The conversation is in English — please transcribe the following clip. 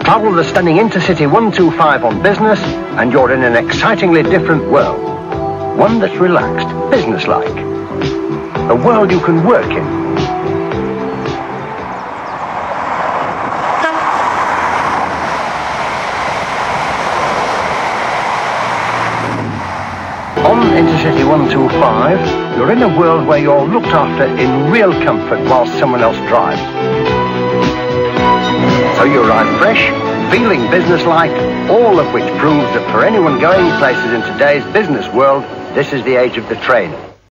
Travel the stunning Intercity 125 on business, and you're in an excitingly different world. One that's relaxed, businesslike. A world you can work in. On Intercity 125, you're in a world where you're looked after in real comfort while someone else drives. So you arrive fresh, feeling businesslike, all of which proves that for anyone going places in today's business world, this is the age of the train.